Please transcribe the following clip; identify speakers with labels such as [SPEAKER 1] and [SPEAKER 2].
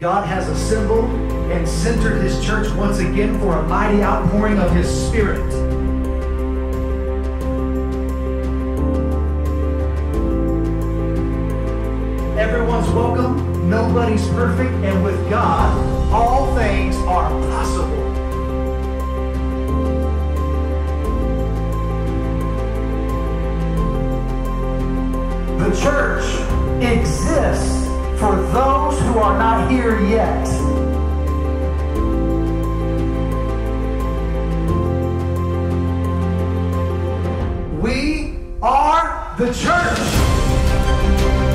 [SPEAKER 1] God has assembled and centered his church once again for a mighty outpouring of his spirit. Everyone's welcome, nobody's perfect, and with God, all things are possible. The church exists for those who are not here yet. We are the church.